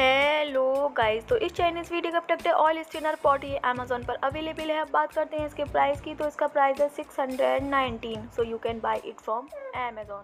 Hello guys तो इस Chinese video का प्रोडक्ट है ऑयल स्टिनर पॉट ये अमेजोन पर अवेलेबल है। अब बात करते हैं इसके प्राइस की। तो इसका प्राइस है six hundred nineteen so you can buy it from Amazon